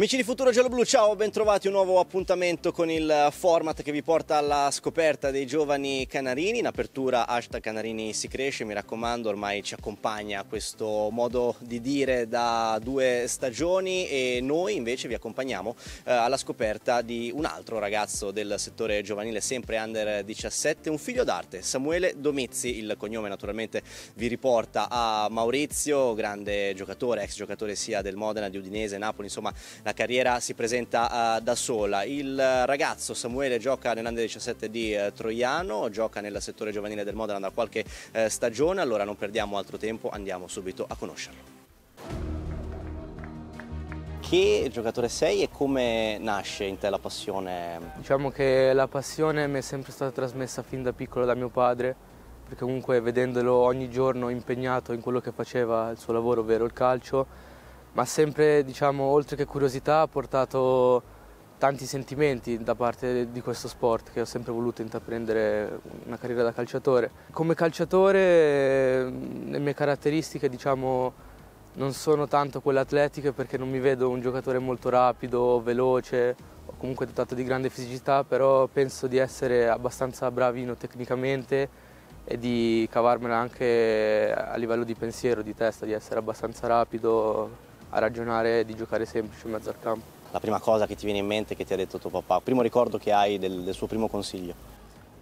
Amici di Futuro Giallo Blu, ciao, bentrovati un nuovo appuntamento con il format che vi porta alla scoperta dei giovani canarini. In apertura hashtag Canarini si cresce, mi raccomando, ormai ci accompagna questo modo di dire da due stagioni e noi invece vi accompagniamo eh, alla scoperta di un altro ragazzo del settore giovanile, sempre under 17, un figlio d'arte, Samuele Domizzi, il cognome naturalmente vi riporta a Maurizio, grande giocatore, ex giocatore sia del Modena, di Udinese, Napoli, insomma la carriera si presenta uh, da sola. Il ragazzo Samuele gioca nell'Under 17 di uh, Troiano, gioca nel settore giovanile del Modena da qualche stagione, allora non perdiamo altro tempo, andiamo subito a conoscerlo. Che giocatore sei e come nasce in te la passione? Diciamo che la passione mi è sempre stata trasmessa fin da piccolo da mio padre, perché comunque vedendolo ogni giorno impegnato in quello che faceva il suo lavoro, ovvero il calcio, ma sempre, diciamo, oltre che curiosità, ha portato tanti sentimenti da parte di questo sport che ho sempre voluto intraprendere una carriera da calciatore. Come calciatore le mie caratteristiche diciamo, non sono tanto quelle atletiche perché non mi vedo un giocatore molto rapido, veloce o comunque dotato di grande fisicità, però penso di essere abbastanza bravino tecnicamente e di cavarmela anche a livello di pensiero, di testa, di essere abbastanza rapido, a ragionare di giocare semplice in mezzo al campo. La prima cosa che ti viene in mente che ti ha detto tuo papà, il primo ricordo che hai del, del suo primo consiglio?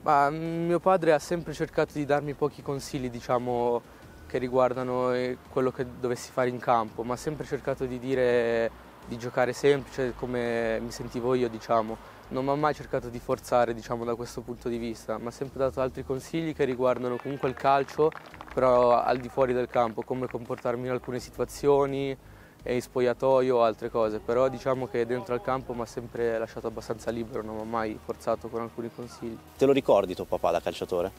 Ma, mm, mio padre ha sempre cercato di darmi pochi consigli, diciamo, che riguardano eh, quello che dovessi fare in campo, ma ha sempre cercato di dire di giocare semplice come mi sentivo io, diciamo. Non mi ha mai cercato di forzare, diciamo, da questo punto di vista, mi ha sempre dato altri consigli che riguardano comunque il calcio, però al di fuori del campo, come comportarmi in alcune situazioni, e in spogliatoio o altre cose, però diciamo che dentro al campo mi ha sempre lasciato abbastanza libero, non mi ha mai forzato con alcuni consigli. Te lo ricordi tuo papà da calciatore?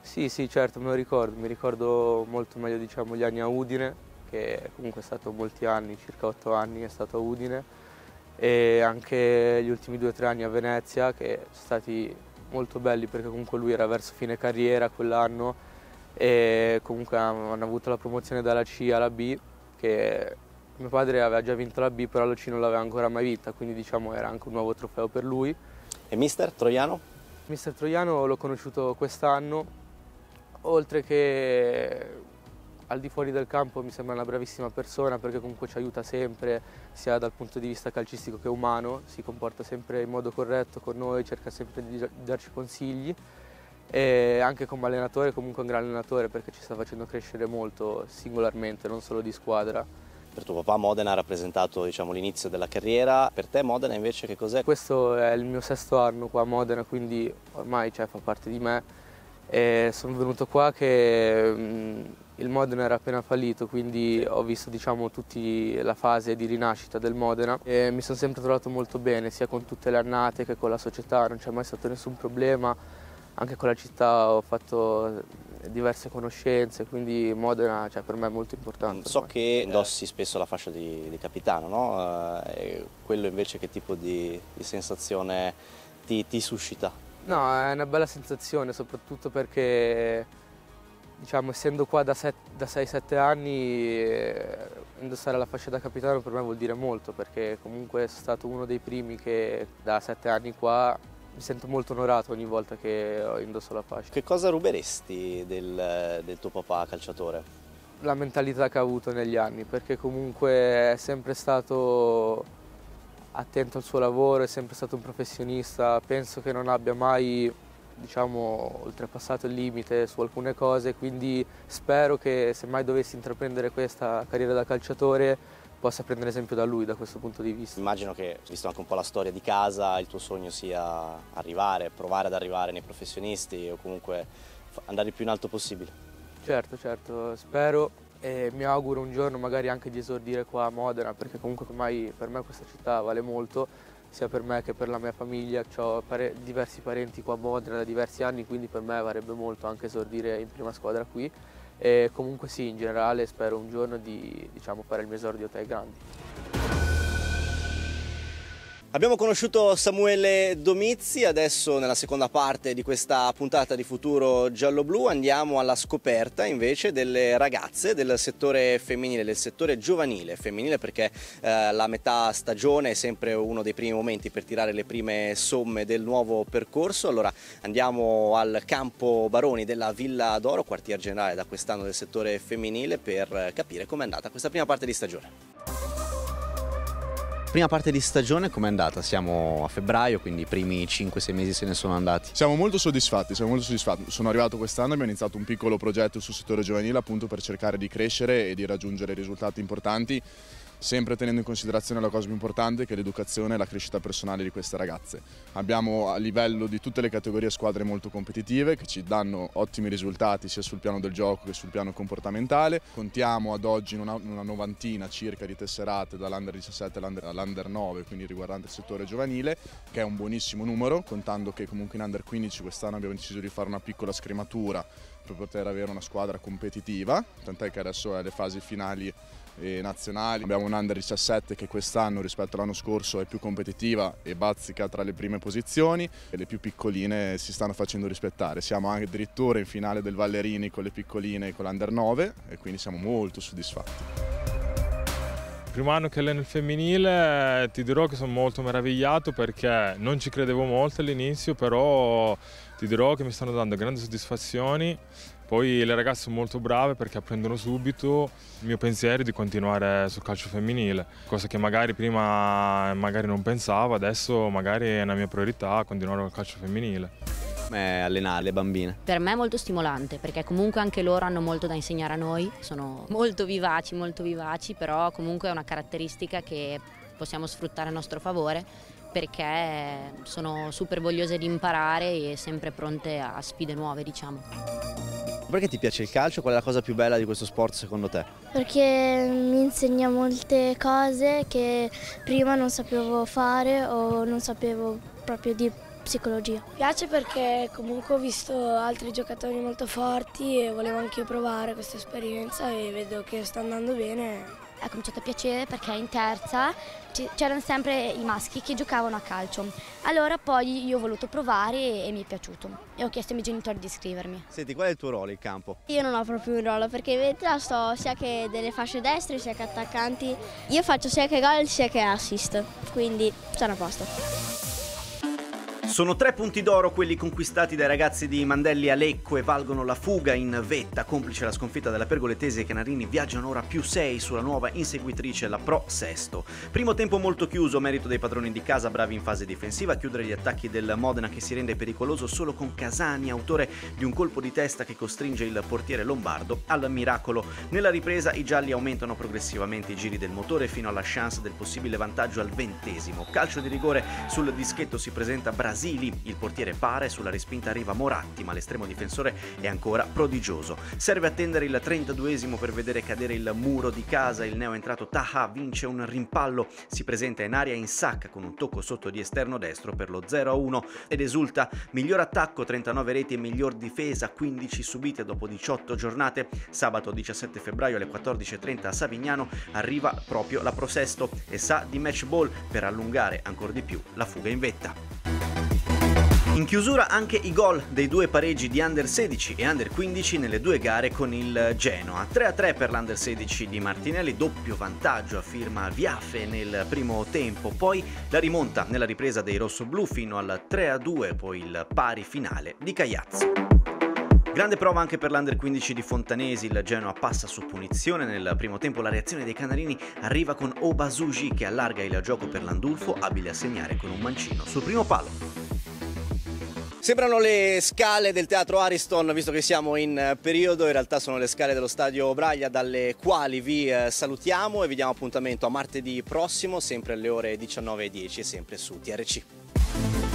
Sì, sì, certo, me lo ricordo, mi ricordo molto meglio diciamo, gli anni a Udine, che comunque è stato molti anni, circa otto anni è stato a Udine, e anche gli ultimi due o tre anni a Venezia, che sono stati molto belli perché comunque lui era verso fine carriera quell'anno e comunque hanno avuto la promozione dalla C alla B, che mio padre aveva già vinto la B, però la C non l'aveva ancora mai vinta, quindi diciamo era anche un nuovo trofeo per lui. E mister Troiano? Mister Troiano l'ho conosciuto quest'anno, oltre che al di fuori del campo mi sembra una bravissima persona perché comunque ci aiuta sempre, sia dal punto di vista calcistico che umano, si comporta sempre in modo corretto con noi, cerca sempre di darci consigli e anche come allenatore comunque un gran allenatore perché ci sta facendo crescere molto singolarmente, non solo di squadra. Per tuo papà Modena ha rappresentato diciamo, l'inizio della carriera, per te Modena invece che cos'è? Questo è il mio sesto anno qua a Modena, quindi ormai cioè, fa parte di me. E sono venuto qua che mh, il Modena era appena fallito, quindi ho visto diciamo, tutta la fase di rinascita del Modena e mi sono sempre trovato molto bene, sia con tutte le annate che con la società, non c'è mai stato nessun problema. Anche con la città ho fatto diverse conoscenze, quindi Modena cioè, per me è molto importante. So che indossi spesso la fascia di, di capitano, no? Eh, quello invece che tipo di, di sensazione ti, ti, suscita? No, è una bella sensazione, soprattutto perché diciamo, essendo qua da 6-7 anni, eh, indossare la fascia da capitano per me vuol dire molto, perché comunque sono stato uno dei primi che da 7 anni qua mi sento molto onorato ogni volta che indosso la fascia. Che cosa ruberesti del, del tuo papà calciatore? La mentalità che ha avuto negli anni, perché comunque è sempre stato attento al suo lavoro, è sempre stato un professionista, penso che non abbia mai diciamo, oltrepassato il limite su alcune cose, quindi spero che se mai dovessi intraprendere questa carriera da calciatore possa prendere esempio da lui da questo punto di vista. Immagino che, visto anche un po' la storia di casa, il tuo sogno sia arrivare, provare ad arrivare nei professionisti o comunque andare il più in alto possibile. Certo, certo, spero e mi auguro un giorno magari anche di esordire qua a Modena perché comunque ormai per me questa città vale molto sia per me che per la mia famiglia, ho pare diversi parenti qua a Modena da diversi anni quindi per me varrebbe molto anche esordire in prima squadra qui e comunque sì, in generale spero un giorno di diciamo, fare il mio esordio tra i grandi. Abbiamo conosciuto Samuele Domizzi, adesso nella seconda parte di questa puntata di Futuro Giallo-Blu andiamo alla scoperta invece delle ragazze del settore femminile, del settore giovanile femminile perché eh, la metà stagione è sempre uno dei primi momenti per tirare le prime somme del nuovo percorso. Allora andiamo al campo Baroni della Villa d'Oro, quartier generale da quest'anno del settore femminile per capire com'è andata questa prima parte di stagione. Prima parte di stagione com'è andata? Siamo a febbraio, quindi i primi 5-6 mesi se ne sono andati. Siamo molto soddisfatti, siamo molto soddisfatti. Sono arrivato quest'anno, abbiamo iniziato un piccolo progetto sul settore giovanile appunto per cercare di crescere e di raggiungere risultati importanti sempre tenendo in considerazione la cosa più importante che è l'educazione e la crescita personale di queste ragazze. Abbiamo a livello di tutte le categorie squadre molto competitive che ci danno ottimi risultati sia sul piano del gioco che sul piano comportamentale. Contiamo ad oggi una, una novantina circa di tesserate dall'Under 17 all'Under 9, quindi riguardante il settore giovanile, che è un buonissimo numero, contando che comunque in Under 15 quest'anno abbiamo deciso di fare una piccola scrematura per poter avere una squadra competitiva, tant'è che adesso è le fasi finali nazionali. Abbiamo un Under 17 che quest'anno rispetto all'anno scorso è più competitiva e bazzica tra le prime posizioni e le più piccoline si stanno facendo rispettare. Siamo anche addirittura in finale del Vallerini con le piccoline e con l'Under 9 e quindi siamo molto soddisfatti. Primo anno che alleno il femminile ti dirò che sono molto meravigliato perché non ci credevo molto all'inizio, però ti dirò che mi stanno dando grandi soddisfazioni poi le ragazze sono molto brave perché apprendono subito il mio pensiero di continuare sul calcio femminile, cosa che magari prima magari non pensavo, adesso magari è una mia priorità continuare col calcio femminile. Allenare le bambine? Per me è molto stimolante perché comunque anche loro hanno molto da insegnare a noi, sono molto vivaci, molto vivaci, però comunque è una caratteristica che possiamo sfruttare a nostro favore perché sono super vogliose di imparare e sempre pronte a sfide nuove, diciamo. Perché ti piace il calcio? Qual è la cosa più bella di questo sport secondo te? Perché mi insegna molte cose che prima non sapevo fare o non sapevo proprio di psicologia. Mi piace perché comunque ho visto altri giocatori molto forti e volevo anche io provare questa esperienza e vedo che sta andando bene ha cominciato a piacere perché in terza c'erano sempre i maschi che giocavano a calcio. Allora poi io ho voluto provare e mi è piaciuto e ho chiesto ai miei genitori di iscrivermi. Senti, qual è il tuo ruolo in campo? Io non ho proprio un ruolo perché in verità sto sia che delle fasce destre sia che attaccanti. Io faccio sia che gol sia che assist, quindi sono a posto. Sono tre punti d'oro quelli conquistati dai ragazzi di Mandelli a Lecco e valgono la fuga in vetta. Complice la sconfitta della Pergoletese, i Canarini viaggiano ora più 6 sulla nuova inseguitrice, la Pro Sesto. Primo tempo molto chiuso, merito dei padroni di casa, bravi in fase difensiva, a chiudere gli attacchi del Modena che si rende pericoloso solo con Casani, autore di un colpo di testa che costringe il portiere lombardo al miracolo. Nella ripresa i gialli aumentano progressivamente i giri del motore fino alla chance del possibile vantaggio al ventesimo. Calcio di rigore sul dischetto si presenta Brasile Basili. Il portiere pare, sulla respinta arriva Moratti, ma l'estremo difensore è ancora prodigioso. Serve attendere il 32esimo per vedere cadere il muro di casa. Il neo entrato Taha vince un rimpallo, si presenta in aria in sacca con un tocco sotto di esterno destro per lo 0-1 ed esulta miglior attacco, 39 reti e miglior difesa, 15 subite dopo 18 giornate. Sabato 17 febbraio alle 14.30 a Savignano arriva proprio la Prosesto e sa di match ball per allungare ancora di più la fuga in vetta. In chiusura anche i gol dei due pareggi di Under 16 e Under 15 nelle due gare con il Genoa. 3-3 per l'Under 16 di Martinelli, doppio vantaggio a firma Viafe nel primo tempo, poi la rimonta nella ripresa dei rossoblù fino al 3-2, poi il pari finale di Cagliazzo. Grande prova anche per l'Under 15 di Fontanesi, il Genoa passa su punizione, nel primo tempo la reazione dei Canarini arriva con Obasugi che allarga il gioco per l'Andulfo, abile a segnare con un mancino sul primo palo. Sembrano le scale del teatro Ariston, visto che siamo in periodo, in realtà sono le scale dello stadio Braglia dalle quali vi eh, salutiamo e vi diamo appuntamento a martedì prossimo, sempre alle ore 19.10 e sempre su TRC.